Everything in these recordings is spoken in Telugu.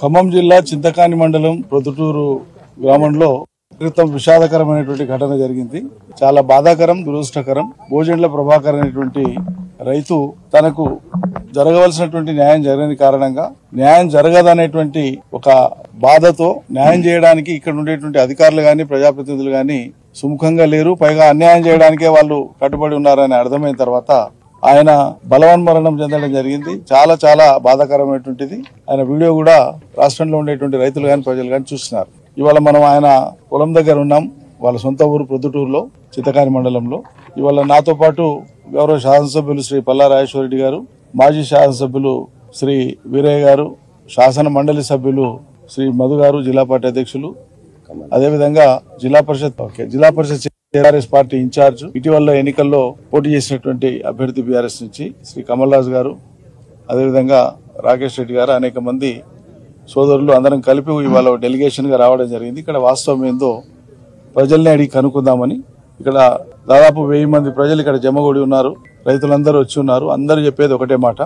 ఖమ్మం జిల్లా చింతకాని మండలం ప్రొద్దుటూరు గ్రామంలో క్రితం విషాదకరమైనటువంటి ఘటన జరిగింది. చాలా బాధాకరం దురదృష్టకరం. భోజండ్ల ప్రభాకర్ అనేటువంటి రైతు తనకు జరగవలసినటువంటి న్యాయం జరగని కారణంగా న్యాయం జరగదనేటువంటి ఒక బాధతో న్యాయం చేయడానికి ఇక్కడ ఉండేటువంటి అధికారులు గాని ప్రజాప్రతినిధులు గాని సుముఖంగా లేరు. పైగా అన్యాయం చేయడానికే వాళ్ళు కట్టుబడి ఉన్నారని అర్థమైన తర్వాత ఆయన బలవన్మరణం చెందడం జరిగింది. చాలా చాలా బాధాకరమైనటువంటిది. ఆయన వీడియో కూడా రాష్ట్రంలో ఉండేటువంటి రైతులు కానీ ప్రజలు కానీ చూస్తున్నారు. ఇవాళ మనం ఆయన పొలం దగ్గర ఉన్నాం. వాళ్ళ సొంత ఊరు ప్రొద్దుటూరులో చిత్తకాని మండలంలో. ఇవాళ నాతో పాటు గౌరవ శాసనసభ్యులు శ్రీ పల్లా రాజేశ్వరరెడ్డి గారు మాజీ శాసనసభ్యులు శ్రీ వీరయ్య గారు శాసన మండలి సభ్యులు శ్రీ మధు గారు జిల్లా పార్టీ అధ్యక్షులు. అదేవిధంగా జిల్లా పరిషత్ ఓకే జిల్లా పరిషత్ టీఆర్ఎస్ పార్టీ ఇన్ఛార్జ్. ఇటీవల ఎన్నికల్లో పోటీ చేసినటువంటి అభ్యర్థి బీఆర్ఎస్ నుంచి శ్రీ కమల్ రాజు గారు అదేవిధంగా రాకేష్ రెడ్డి గారు అనేక మంది సోదరులు అందరం కలిపి ఇవాళ డెలిగేషన్గా రావడం జరిగింది. ఇక్కడ వాస్తవం ఏందో ప్రజల్ని అడిగి కనుక్కుందామని. ఇక్కడ దాదాపు వెయ్యి మంది ప్రజలు ఇక్కడ జమగూడి ఉన్నారు. రైతులందరూ వచ్చి ఉన్నారు. అందరూ చెప్పేది ఒకటే మాట.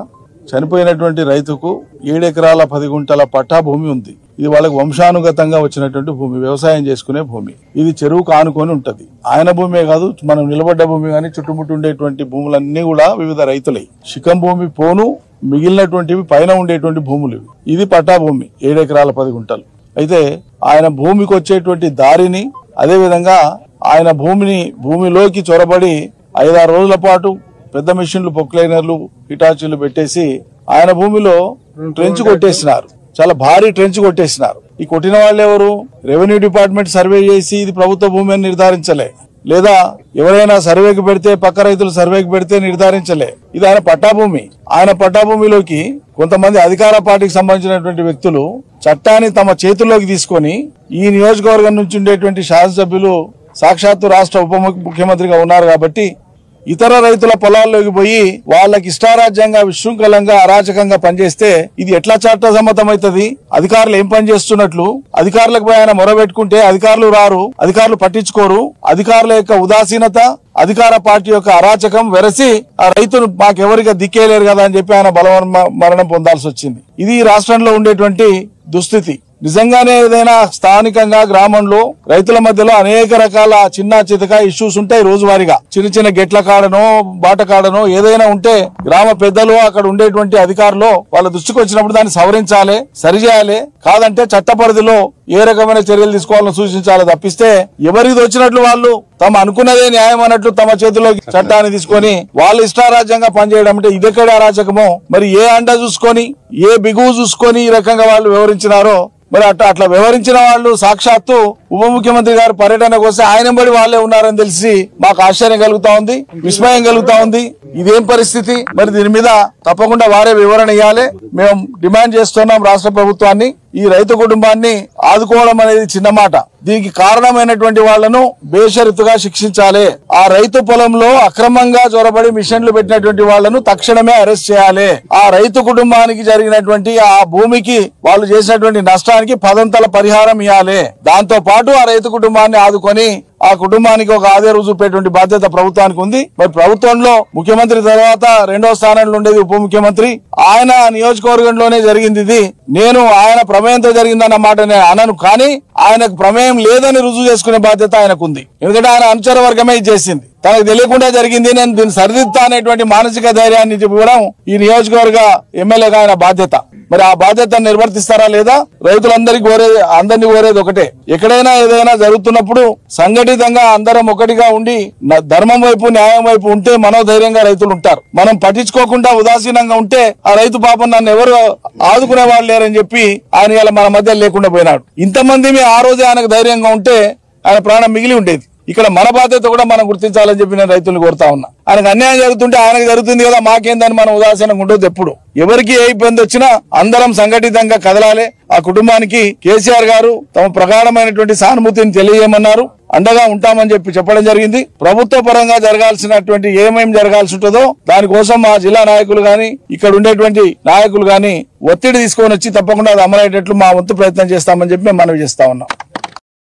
చనిపోయినటువంటి రైతుకు ఏడెకరాల పది గుంటల పట్టా భూమి ఉంది. ఇది వాళ్ళకి వంశానుగతంగా వచ్చినటువంటి భూమి వ్యవసాయం చేసుకునే భూమి. ఇది చెరువుకు ఆనుకొని ఉంటది. ఆయన భూమే కాదు మనం నిలబడ్డ భూమి కానీ చుట్టుముట్టు ఉండేటువంటి భూములన్నీ కూడా వివిధ రైతులే. శిఖం భూమి పోను మిగిలినటువంటివి పైన ఉండేటువంటి భూములు ఇది పట్టా భూమి ఏడెకరాల పది గుంటలు. అయితే ఆయన భూమికి వచ్చేటువంటి దారిని అదే విధంగా ఆయన భూమిని భూమిలోకి చొరబడి ఐదారు రోజుల పాటు పెద్ద మిషన్లు పొక్లైనర్లు హిటాచీలు పెట్టేసి ఆయన భూమిలో ట్రెంచ్ కొట్టేసినారు. చాలా భారీ ట్రెంచ్ కొట్టేసినారు. ఈ కొట్టిన వాళ్ళు ఎవరు? రెవెన్యూ డిపార్ట్మెంట్ సర్వే చేసి ఇది ప్రభుత్వ భూమి అని నిర్ధారించలే. లేదా ఎవరైనా సర్వేకి పెడితే పక్క రైతులు సర్వేకి పెడితే నిర్ధారించలే. ఇది ఆయన పట్టాభూమి. ఆయన పట్టాభూమిలోకి కొంతమంది అధికార పార్టీకి సంబంధించినటువంటి వ్యక్తులు చట్టాన్ని తమ చేతుల్లోకి తీసుకొని ఈ నియోజకవర్గం నుంచి ఉండేటువంటి శాసనసభ్యులు సాక్షాత్తు రాష్ట్ర ఉప ముఖ్యమంత్రిగా ఉన్నారు కాబట్టి ఇతర రైతుల పొలాల్లోకి పోయి వాళ్ళకి ఇష్టారాజ్యంగా విశృంఖలంగా అరాచకంగా పనిచేస్తే ఇది ఎట్లా చట్టసమ్మతమైతుంది అధికారులు ఏం పని చేస్తున్నట్లు? అధికారులకు పోయి ఆయన మొరబెట్టుకుంటే అధికారులు రారు అధికారులు పట్టించుకోరు. అధికారుల యొక్క ఉదాసీనత అధికార పార్టీ యొక్క అరాచకం వెరసి ఆ రైతును మాకెవరిగా దిక్కేలేరు కదా అని చెప్పి ఆయన బలవన్ మరణం పొందాల్సి వచ్చింది ఇది రాష్ట్రంలో ఉండేటువంటి దుస్థితి. నిజంగానే ఏదైనా స్థానికంగా గ్రామంలో రైతుల మధ్యలో అనేక రకాల చిన్న చితక ఇష్యూస్ ఉంటాయి రోజువారీగా. చిన్న చిన్న గెట్ల కాడనో బాట కాడనో ఏదైనా ఉంటే గ్రామ పెద్దలు అక్కడ ఉండేటువంటి అధికారులు వాళ్ళ దృష్టికి వచ్చినప్పుడు దాన్ని సవరించాలి సరిచేయాలి. కాదంటే చట్ట పరిధిలో ఏ రకమైన చర్యలు తీసుకోవాలని సూచించాలి తప్పిస్తే ఎవరికి వచ్చినట్లు వాళ్ళు తమ అనుకున్నదే న్యాయం అన్నట్లు తమ చేతిలో చట్టాన్ని తీసుకొని వాళ్ళు ఇష్టారాజ్యంగా పనిచేయడం అంటే ఇదెక్కడ అరాచకమో? మరి ఏ అండ చూసుకొని ఏ బిగువు చూసుకొని ఈ రకంగా వాళ్ళు వివరించినారో మరి అట్లా అట్లా వివరించిన వాళ్ళు సాక్షాత్తు ఉప ముఖ్యమంత్రి గారు పర్యటనకు వస్తే ఆయన బడి వాళ్ళే ఉన్నారని తెలిసి మాకు ఆశ్చర్యం కలుగుతా ఉంది విస్మయం కలుగుతా ఉంది. ఇదేం పరిస్థితి? మరి దీని మీద తప్పకుండా వారే వివరణ ఇవ్వాలి మేము డిమాండ్ చేస్తున్నాం రాష్ట్ర ప్రభుత్వాన్ని. ఈ రైతు కుటుంబాన్ని ఆదుకోవడం అనేది చిన్న మాట. దీనికి కారణమైనటువంటి వాళ్ళను బేషరతుగా శిక్షించాలి. ఆ రైతు పొలంలో అక్రమంగా చొరబడి మిషన్లు పెట్టినటువంటి వాళ్ళను తక్షణమే అరెస్ట్ చేయాలి. ఆ రైతు కుటుంబానికి జరిగినటువంటి ఆ భూమికి వాళ్ళు చేసినటువంటి నష్టానికి పదంతల పరిహారం ఇవ్వాలి దాంతో పాటు ఆ రైతు కుటుంబాన్ని ఆదుకొని ఆ కుటుంబానికి ఒక ఆదే రుజువుపేటువంటి బాధ్యత ప్రభుత్వానికి ఉంది. మరి ప్రభుత్వంలో ముఖ్యమంత్రి తర్వాత రెండో స్థానంలో ఉండేది ఉప ముఖ్యమంత్రి. ఆయన నియోజకవర్గంలోనే జరిగింది ఇది. నేను ఆయన ప్రమేయంతో జరిగిందన్న మాట నేను అనను కానీ ఆయనకు ప్రమేయం లేదని రుజువు చేసుకునే బాధ్యత ఆయనకు ఉంది ఎందుకంటే ఆయన అనుచర వర్గమే చేసింది. తనకు తెలియకుండా జరిగింది. నేను దీన్ని సరిదిద్దా అనేటువంటి మానసిక ధైర్యాన్ని ఇవ్వడం ఈ నియోజకవర్గ ఎమ్మెల్యేగా ఆయన బాధ్యత. మరి ఆ బాధ్యత నిర్వర్తిస్తారా లేదా? రైతులందరికీ కోరేది అందరినీ కోరేది ఒకటే. ఎక్కడైనా ఏదైనా జరుగుతున్నప్పుడు సంఘటితంగా అందరం ఒకటిగా ఉండి న- ధర్మం వైపు న్యాయం వైపు ఉంటే మనోధైర్యంగా రైతులు ఉంటారు. మనం పట్టించుకోకుండా ఉదాసీనంగా ఉంటే ఆ రైతు పాపం నన్ను ఎవరు ఆదుకునే వాళ్ళు లేరని చెప్పి ఆయన ఇలా మన మధ్య లేకుండా పోయినాడు. ఇంతమంది ఆ రోజే ఆయనకు ధైర్యంగా ఉంటే ఆయన ప్రాణం మిగిలి ఉండేది. ఇక్కడ మన బాధ్యత కూడా మనం గుర్తించాలని చెప్పి నేను రైతులను కోరుతా ఉన్నా. ఆయనకు అన్యాయం జరుగుతుంటే ఆయనకు జరుగుతుంది కదా మాకేందని మనం ఉదాసీనంగా ఉండదు ఎప్పుడు. ఎవరికి ఏ ఇబ్బంది వచ్చినా అందరం సంఘటితంగా కదలాలి. ఆ కుటుంబానికి కేసీఆర్ గారు తమ ప్రగాఢమైనటువంటి సానుభూతిని తెలియజేయమన్నారు. అండగా ఉంటామని చెప్పి చెప్పడం జరిగింది. ప్రభుత్వ పరంగా జరగాల్సినటువంటి ఏమేం జరగాల్సి ఉంటుందో దానికోసం మా జిల్లా నాయకులు గాని ఇక్కడ ఉండేటువంటి నాయకులు గాని ఒత్తిడి తీసుకొని వచ్చి తప్పకుండా అది అమలయ్యేటట్లు మా వంతు ప్రయత్నం చేస్తామని చెప్పి మేము మనవి చేస్తా ఉన్నాం.